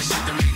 shit to me.